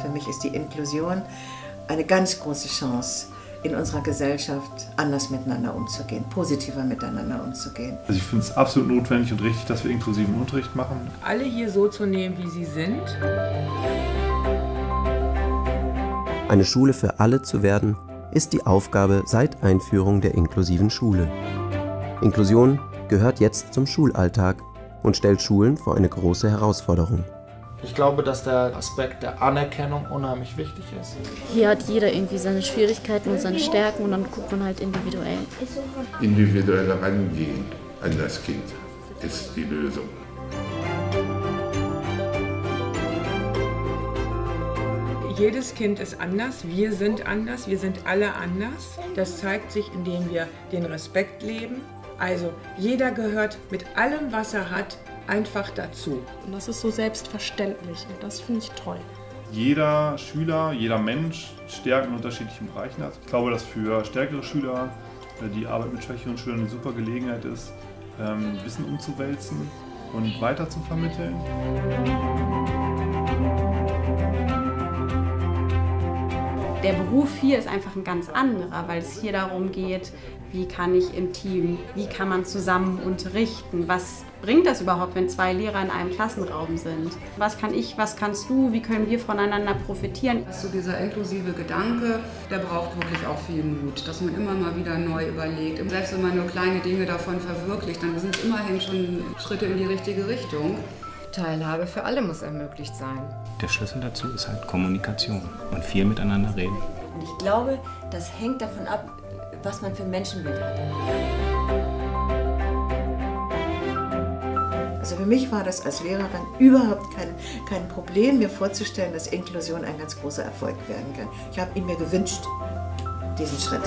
Für mich ist die Inklusion eine ganz große Chance, in unserer Gesellschaft anders miteinander umzugehen, positiver miteinander umzugehen. Also ich finde es absolut notwendig und richtig, dass wir inklusiven Unterricht machen. Alle hier so zu nehmen, wie sie sind. Eine Schule für alle zu werden, ist die Aufgabe seit Einführung der inklusiven Schule. Inklusion gehört jetzt zum Schulalltag und stellt Schulen vor eine große Herausforderung. Ich glaube, dass der Aspekt der Anerkennung unheimlich wichtig ist. Hier hat jeder irgendwie seine Schwierigkeiten und seine Stärken und dann guckt man halt individuell. Individuell rangehen an das Kind ist die Lösung. Jedes Kind ist anders, wir sind anders, wir sind alle anders. Das zeigt sich, indem wir den Respekt leben. Also jeder gehört mit allem, was er hat, einfach dazu. Und das ist so selbstverständlich und das finde ich toll. Jeder Schüler, jeder Mensch Stärken in unterschiedlichen Bereichen hat. Ich glaube, dass für stärkere Schüler äh, die Arbeit mit schwächeren Schülern eine super Gelegenheit ist, ähm, Wissen umzuwälzen und weiter zu vermitteln. Der Beruf hier ist einfach ein ganz anderer, weil es hier darum geht, wie kann ich im Team, wie kann man zusammen unterrichten, was bringt das überhaupt, wenn zwei Lehrer in einem Klassenraum sind? Was kann ich, was kannst du, wie können wir voneinander profitieren? So dieser inklusive Gedanke, der braucht wirklich auch viel Mut, dass man immer mal wieder neu überlegt. Und selbst wenn man nur kleine Dinge davon verwirklicht, dann sind immerhin schon Schritte in die richtige Richtung. Teilhabe für alle muss ermöglicht sein. Der Schlüssel dazu ist halt Kommunikation und viel miteinander reden. Und ich glaube, das hängt davon ab, was man für ein Menschenbild hat. Also für mich war das als Lehrerin überhaupt kein, kein Problem, mir vorzustellen, dass Inklusion ein ganz großer Erfolg werden kann. Ich habe ihn mir gewünscht, diesen Schritt.